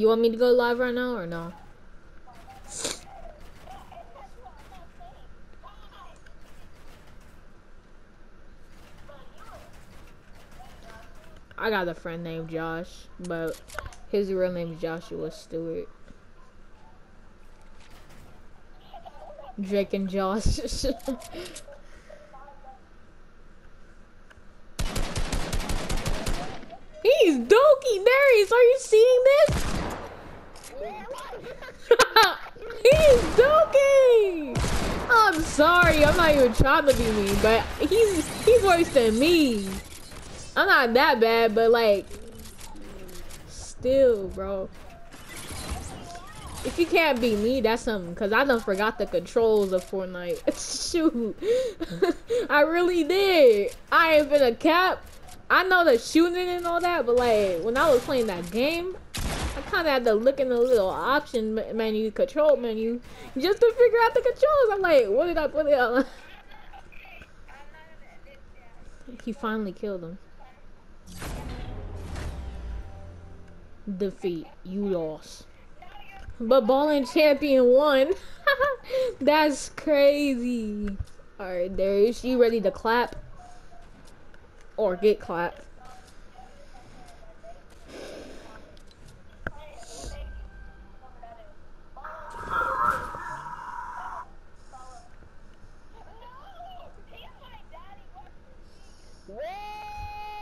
You want me to go live right now or no? I got a friend named Josh, but his real name is Joshua Stewart. Drake and Josh. He's Doki Darius. Are you seeing this? He's Doki. I'm sorry. I'm not even trying to be mean, but he's he's worse than me. I'm not that bad, but like, still, bro. If you can't beat me, that's something. Cause I done forgot the controls of Fortnite. Shoot, I really did. I ain't been a cap. I know the shooting and all that, but like when I was playing that game, I kind of had to look in the little option menu, control menu, just to figure out the controls. I'm like, what did I put it on? he finally killed him. Defeat. You lost. But Ballin Champion won. That's crazy. Alright, there is she ready to clap? Or get clapped?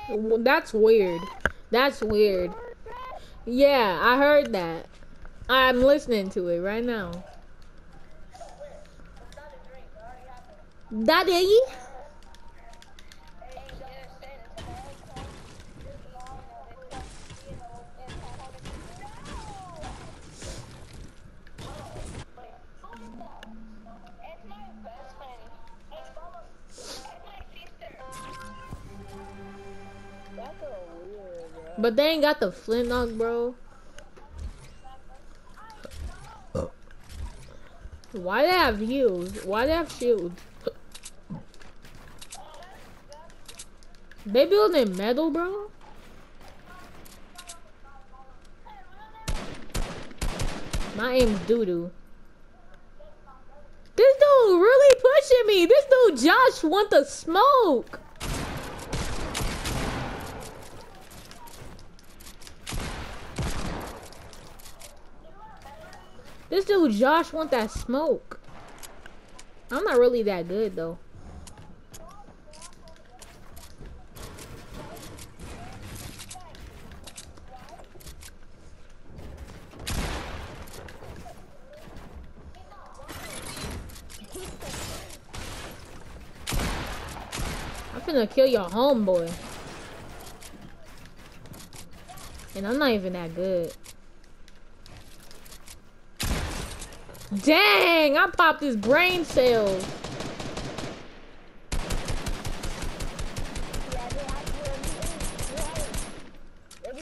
Well, that's weird. That's weird. Yeah, I heard that. I'm listening to it right now. Daddy? But they ain't got the flintlock, bro. Why they have heals? Why they have shields? They building metal, bro? My aim's doo-doo. This dude really pushing me. This dude Josh want the smoke. This dude Josh want that smoke. I'm not really that good though. I'm kill your homeboy. And I'm not even that good. Dang, I popped his brain cells.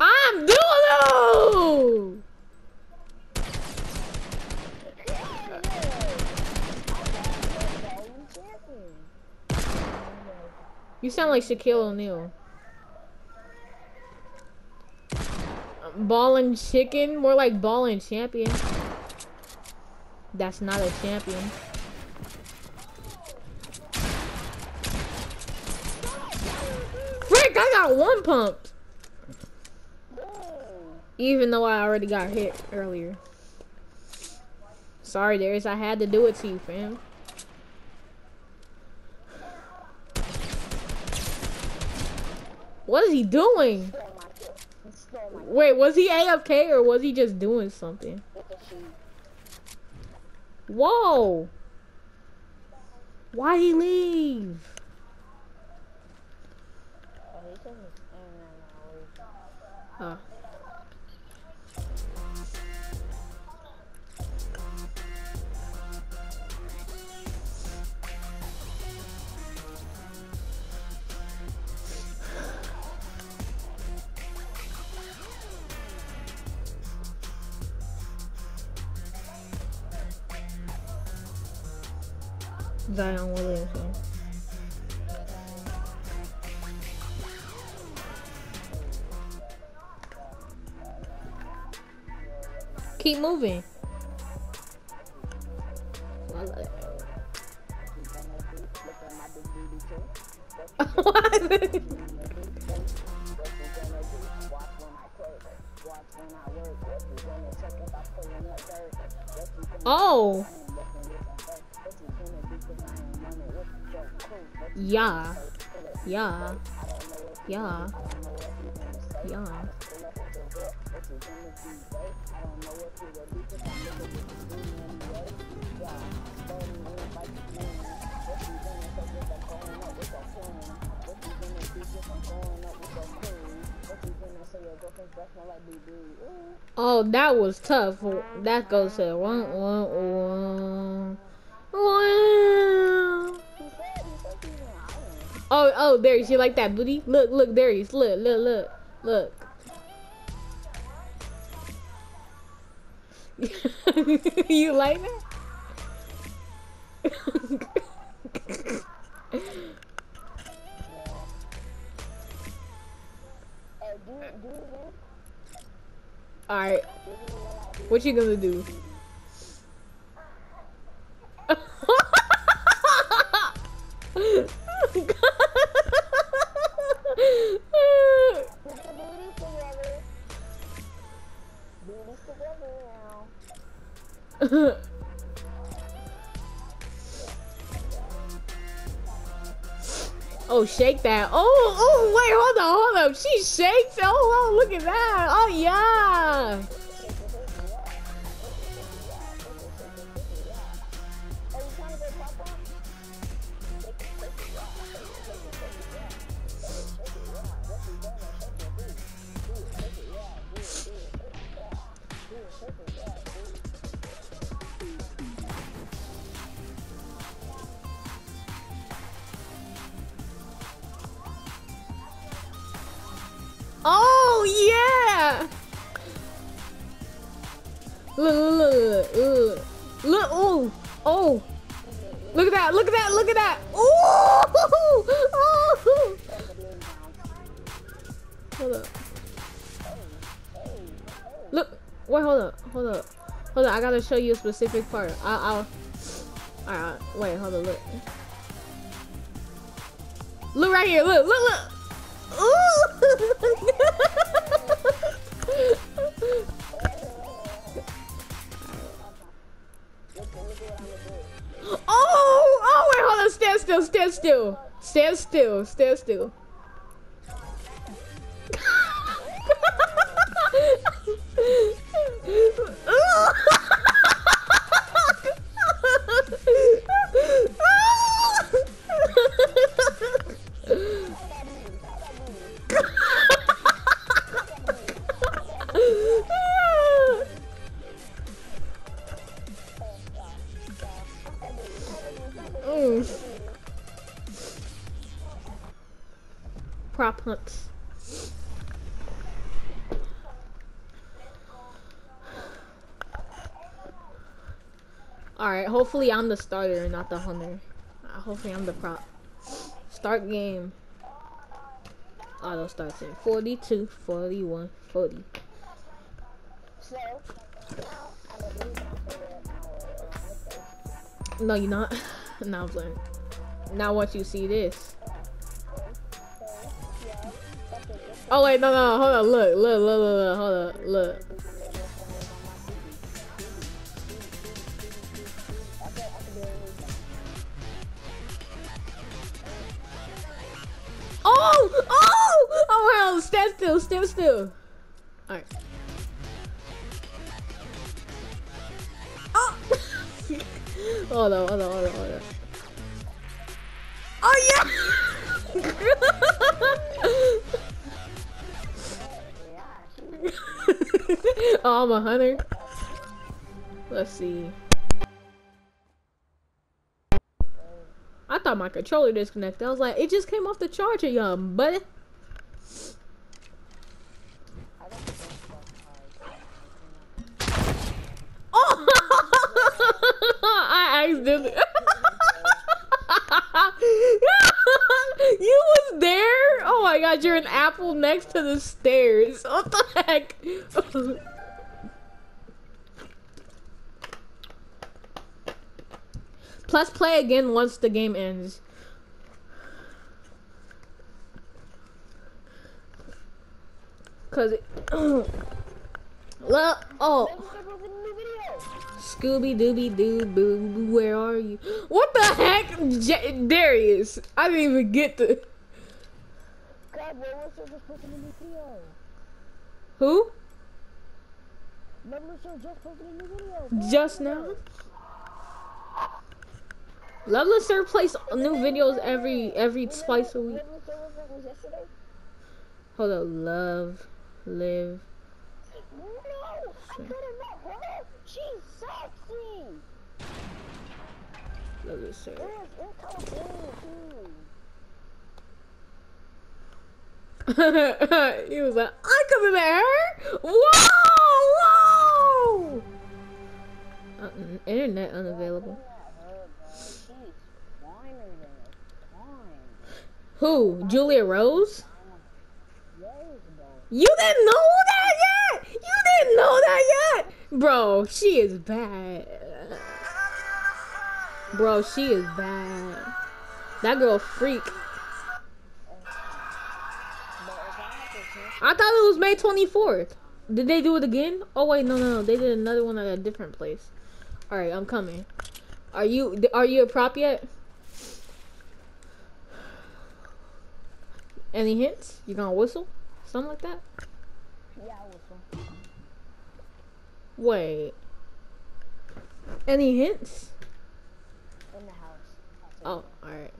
I'm Dulu! You sound like Shaquille O'Neal. Ballin' chicken? More like ballin' champion that's not a champion. Frick, I got one pumped. Even though I already got hit earlier. Sorry, Darius, I had to do it to you, fam. What is he doing? Wait, was he AFK or was he just doing something? Whoa! Why'd he leave? Huh. Zion Williamson. keep moving. Oh, that was tough. That goes to one, one, one, one. Oh, oh, there you like that booty? Look, look, there he is. Look, look, look, look. you like that? Alright. What you gonna do? Oh, shake that. Oh, oh, wait, hold on, hold on. She shakes. Oh, look at that. Oh, yeah. Look at that! Look at that! Look at that! Oh! oh! Hold up. Look! Wait, hold up, hold up, hold up! I gotta show you a specific part. I, I'll. Alright, wait, hold on, look. Look right here, look, look, look! oh, hold on, stand still, stand still, stand still, stand still. prop hunts. Alright, hopefully I'm the starter and not the hunter. Uh, hopefully I'm the prop. Start game. Auto starts in 42, 41, 40. No, you're not. now I'm playing. Now once you see this. Oh wait, no, no, hold on, look, look, look, look, look hold on, look. Oh! Oh! Oh well, stand still, stand still. Alright. Oh! hold on, hold on, hold on, hold on. Oh yeah! oh, I'm a hunter. Let's see. I thought my controller disconnected. I was like, it just came off the charger, young um, buddy. Oh! I accidentally. you was there? Oh my god, you're an apple next to the stairs. What the heck? Plus play again once the game ends. Cause it, well, oh. Scooby Dooby Doo Boo, where are you? What the heck, J Darius? I didn't even get the. God, bro, what's? Just posting a new video. Who? Just posted a new video. Just now. Loveless Sir plays new videos every every twice a week. Remember, so was yesterday? Hold up, love, live. No, In California too. he was like, I have met her. Whoa, whoa. Uh, internet unavailable. Who? Julia Rose? You didn't know that yet. You didn't know that yet, bro. She is bad. Bro, she is bad. That girl freak. I had to choose, I thought it was May 24th. Did they do it again? Oh wait, no, no, no. They did another one at a different place. All right, I'm coming. Are you are you a prop yet? Any hints? You gonna whistle? Something like that? yeah, I one. Wait. Any hints? Oh, all right.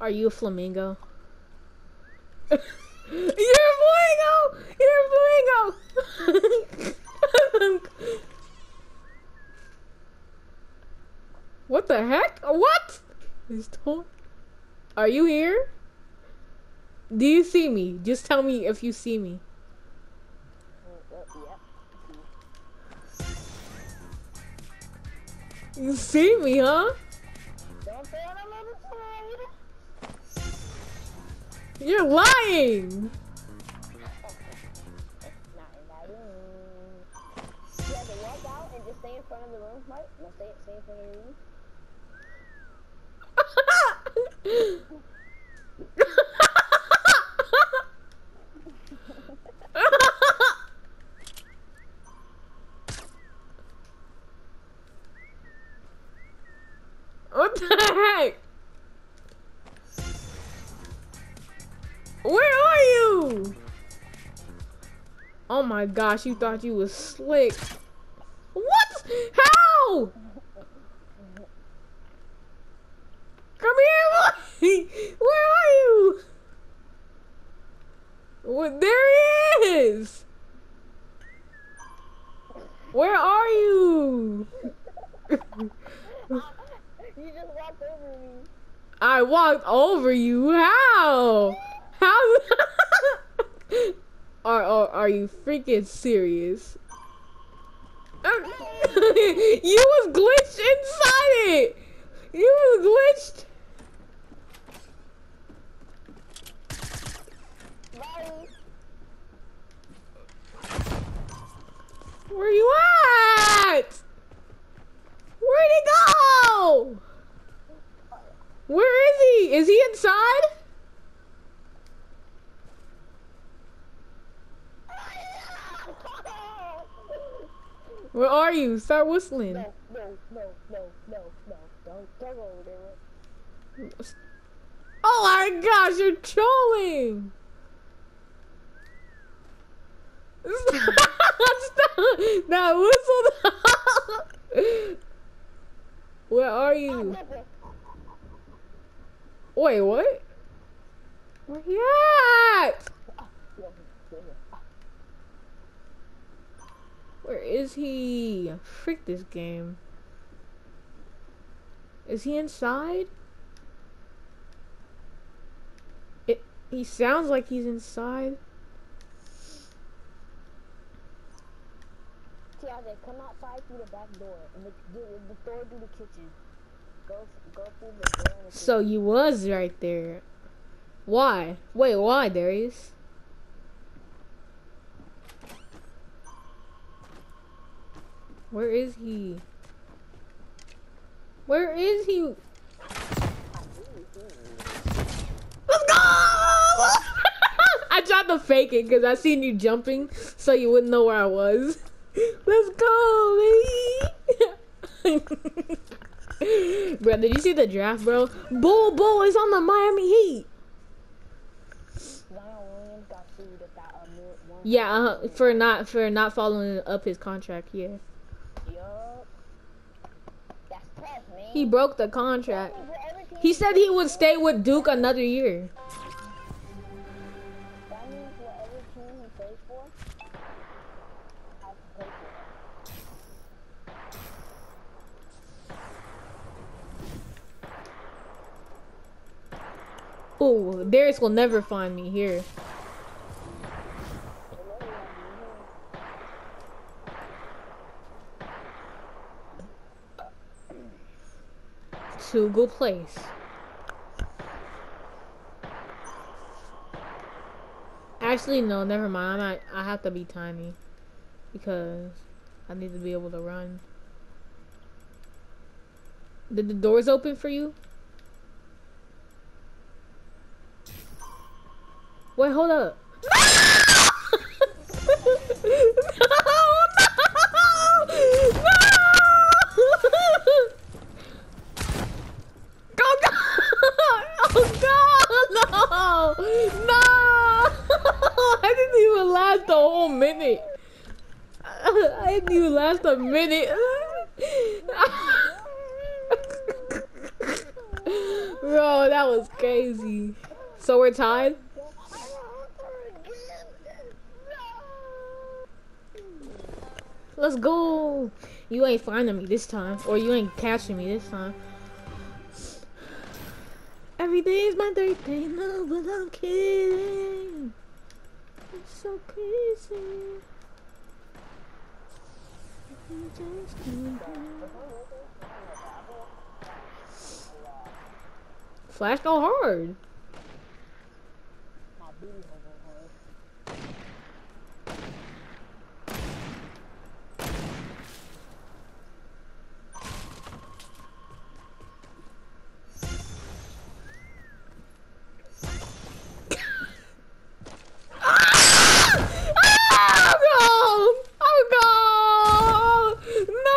Are you a flamingo? You're a flamingo. You're a flamingo. what the heck? What? Told- Are you here? Do you see me? Just tell me if you see me. You see me, huh? You're lying. Stay in front of the room, right? No, stay, stay in front of the room. What the heck? Where are you? Oh my gosh, you thought you was slick. What? How? Come here, boy. Where are you? There he is. Where are? You just walked over me. I walked over you. How? How? are, are are you freaking serious? you was glitched inside it. You was glitched. Where you at? Where'd he go? Where is he? Is he inside? Where are you? Start whistling. No, no, no, no, no, no. Don't, don't go over there. Oh my gosh, you're trolling! Stop! Now whistle. Where are you? Wait, what? Where he at? Where is he? Freak this game. Is he inside? It. He sounds like he's inside. Tiago, come outside through the back door. And the, the, the door through the kitchen. So you was right there. Why? Wait, why, Darius? Where is he? Where is he? Let's go! I tried to fake it because I seen you jumping, so you wouldn't know where I was. Let's go, baby! bro, did you see the draft, bro? Bull Bull is on the Miami Heat. Zion Williams got sued at that uh, mil- Yeah, uh, for not for not following up his contract. Yeah, Yup. That's tough, man. he broke the contract. That means whatever team He said he would stay with Duke another year. Oh, Darius will never find me here. To good place. Actually, no, never mind. I might, I have to be tiny because I need to be able to run. Did the doors open for you? Wait, hold up. last a whole minute. I didn't even last a minute. Bro, that was crazy. So we're tied? Let's go. You ain't finding me this time. Or you ain't catching me this time. Every day is my birthday, no, but I'm kidding. It's so crazy. Flash go hard. My booty hole hard. Oh, no! Oh, no! No!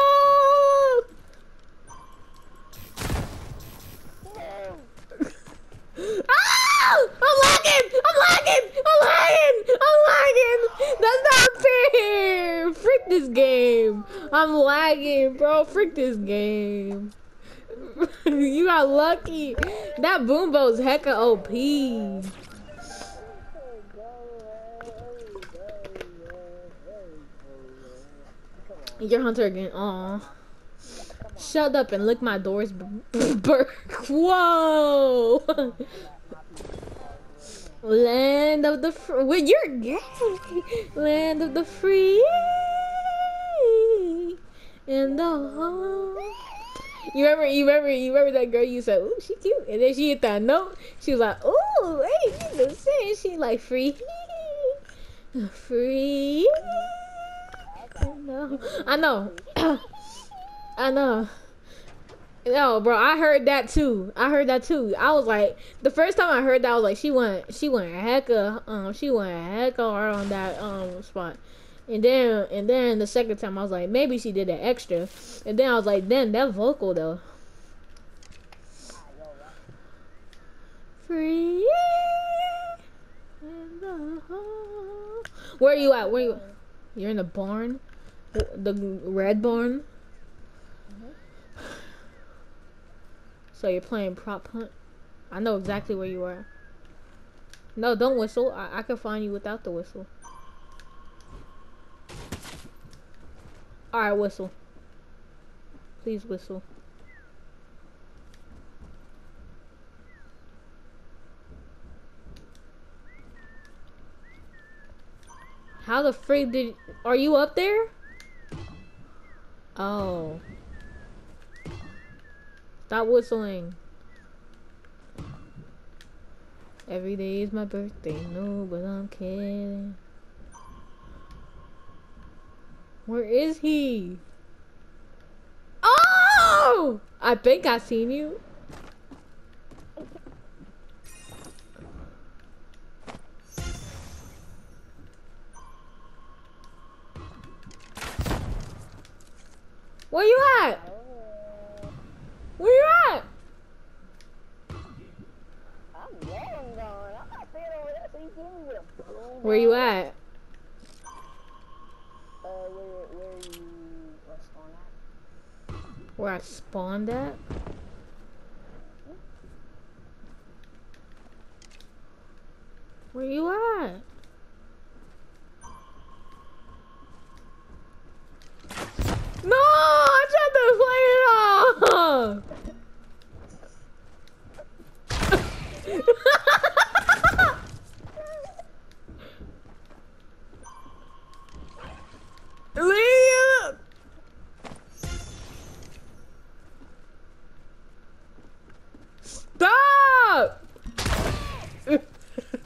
Ah! I'm lagging! I'm lagging! I'm lagging! I'm lagging! That's not fair! Frick this game! I'm lagging, bro. Frick this game. you got lucky. That boombox hecka OP. Your hunter again. Aw. Shut up and lick my doors. Whoa. Land of the free. Well, you're gay. Land of the free. In the home. You remember, you remember, you remember that girl you said, ooh, she cute. And then she hit that note. She was like, ooh, hey, you know saying She like free. Free. I know. I know. I know. No, bro, I heard that too. I heard that too. I was like, the first time I heard that, I was like, she went, she went hecka, um, she went hecka hard on that um spot. And then, and then the second time, I was like, maybe she did an extra. And then I was like, then that vocal though. Free. in the hall. Where are you at? Where you? You're in the barn, the, the red barn. So you're playing prop hunt. I know exactly where you are. No, don't whistle. I, I can find you without the whistle. Alright, whistle. Please whistle. How the freak did are you up there? Oh. Stop whistling. Every day is my birthday, no, but I'm kidding. Where is he? Oh! I think I seen you. Where you at? Where you at? I'm long gone. I'm not staying over there, so you give me with a boom. Where you at? Uh, where, where you, what's going on? Where I spawned at? Where you at? No, I tried to play it off. Leave. Stop!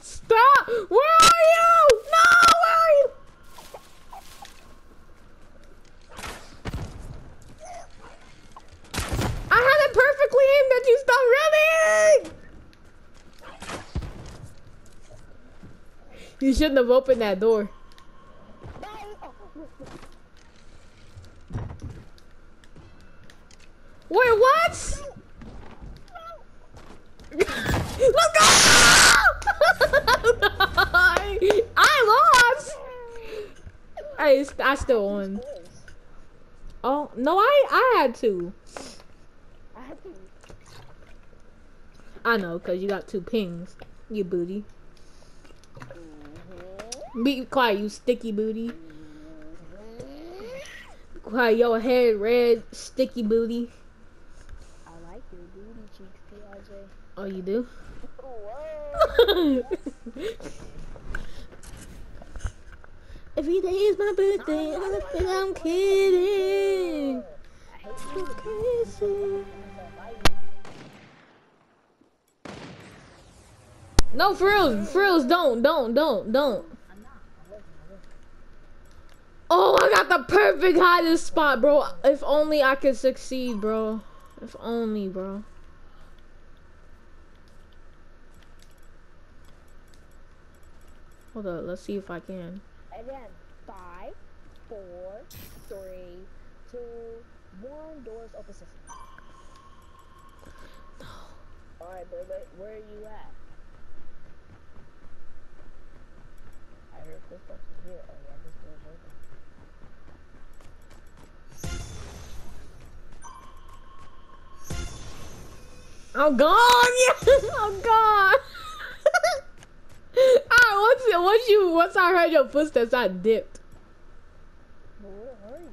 Stop! Where are you? No, where are you? I had it perfectly aimed that you stop running! You shouldn't have opened that door. Wait, what? Let's go! I lost. I I still on. Oh no, I I had to. I had to. I know, cause you got two pings. You booty. Mhm. Be quiet, you sticky booty. Quiet, your head red, sticky booty. I like your booty cheeks, PRJ. Oh, you do? Every day is my birthday. Think I'm kidding. I hate So crazy. No, for reals, don't, don't, don't, don't. Oh, I got the perfect hiding spot, bro. If only I could succeed, bro. If only, bro. Hold up, let's see if I can. Then five, four, three, two, one. Doors open. System. All right, but where are you at? I heard footsteps here. Oh yeah, this door's open. I'm gone. Yeah, I'm. Alright, once you once I heard your footsteps, I dipped. Where are you?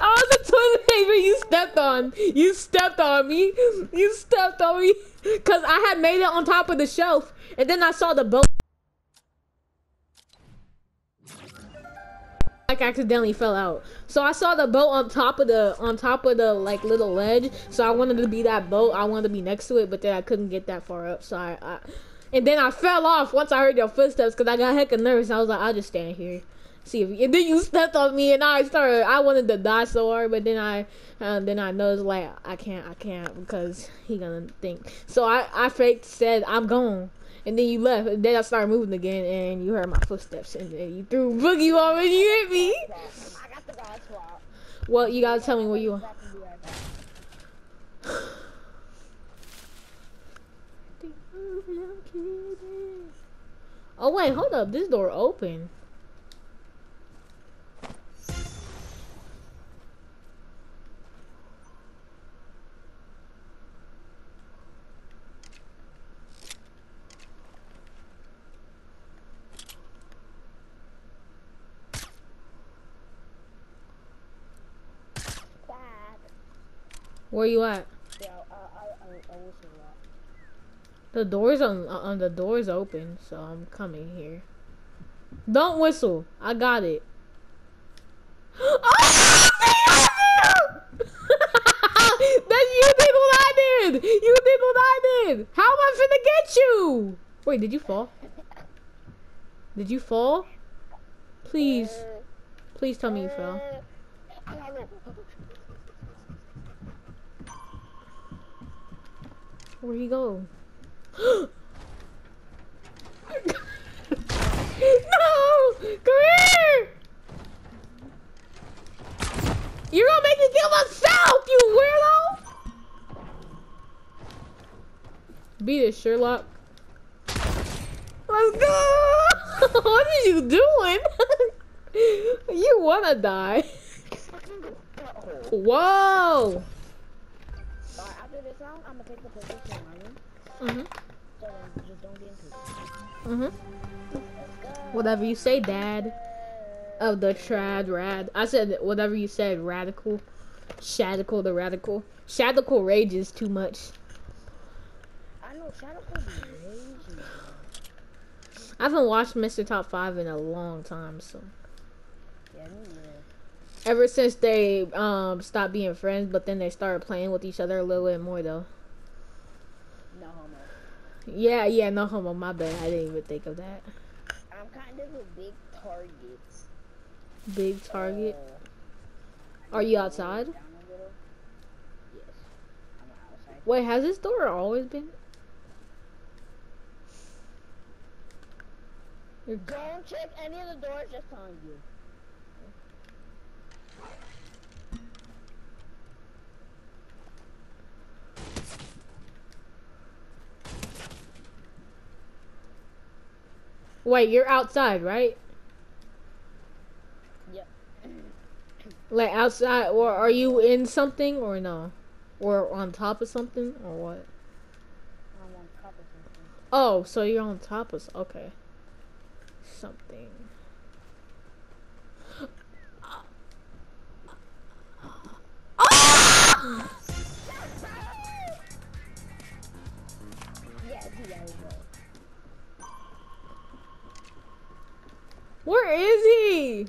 I was a toilet paper. You stepped on. You stepped on me. You stepped on me. Cause I had made it on top of the shelf. And then I saw the boat. Like accidentally fell out. So I saw the boat on top of the on top of the like little ledge. So I wanted to be that boat. I wanted to be next to it, but then I couldn't get that far up. So I, I and then I fell off once I heard your footsteps because I got hecka nervous. I was like, I'll just stand here. See if and then you stepped on me and I started I wanted to die so hard but then I uh, then I noticed like I can't I can't because he gonna think so I I faked said I'm gone and then you left and then I started moving again and you heard my footsteps and then you threw boogie off and you hit me I got the guy swap. well you gotta tell me where you are Back and be right back. oh wait hold up this door open Back. Where you at Yeah, I, I, I, I wish you luck. The doors on on the doors open, so I'm coming here. Don't whistle. I got it. Oh, That's you did what I did. did! You did what I did! How am I finna get you? Wait, did you fall? Did you fall? Please, please tell me you fell. Uh, I don't know. Where'd he go? no! Come here! You're gonna make me kill myself, you weirdo! Beat it, Sherlock. Let's go! what are you doing? you wanna die. Whoa! After this round, I'm gonna take the my room. Mm-hmm. So then just don't get into it. Mm-hmm. Whatever you say, Dad. Of the trad rad. I said whatever you said, radical. Shadical the radical. Shadical rages too much. I know be crazy. I haven't watched Mr. Top 5 in a long time, so. Yeah. Ever since they um stopped being friends, but then they started playing with each other a little bit more, though. No homo. Yeah, yeah, no homo, my bad. I didn't even think of that. I'm kind of a big target. Big target. Uh, Are you outside? down a little. Yes. I'm outside. Wait, has this door always been? Don't check any of the doors, just telling you. Wait, you're outside, right? Yep. Like outside, or are you in something, or no? Or on top of something, or what? I'm on top of something. Oh, so you're on top of okay. Something. Ah! Where is he?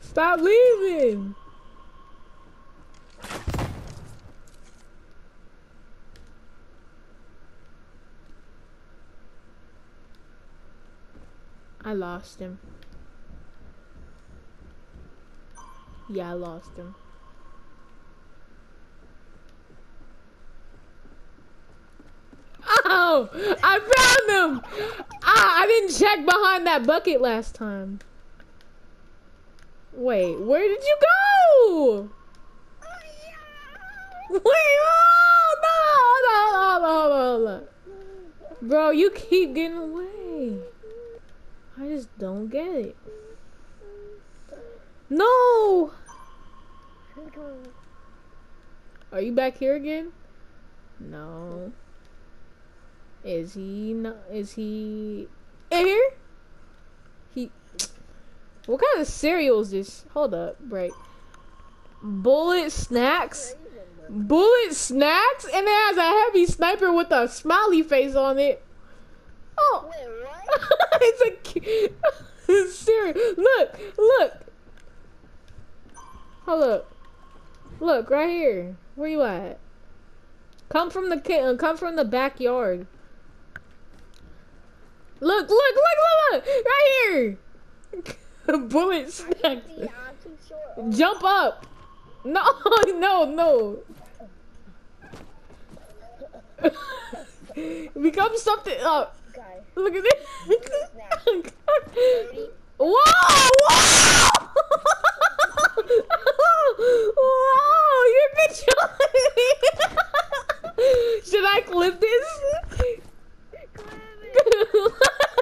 Stop leaving. I lost him. Yeah, I lost him. I found them! Ah, I didn't check behind that bucket last time. Wait, where did you go? Wait, oh, no, no, no, no. Bro, you keep getting away. I just don't get it. No. Are you back here again? No. Is he not? Is he in here? He. What kind of cereal is this? Hold up, break. Bullet snacks. Bullet snacks, and it has a heavy sniper with a smiley face on it. Oh, Wait, it's a cereal. Look, look. Hold up. Look right here. Where you at? Come from the uh, come from the backyard. Look, look, look, look, look! Right here! Bullet snack. Jump up! No, no, no! Become something. Oh, okay. look at this. whoa! Whoa! wow! You're a. Should I clip this? goo.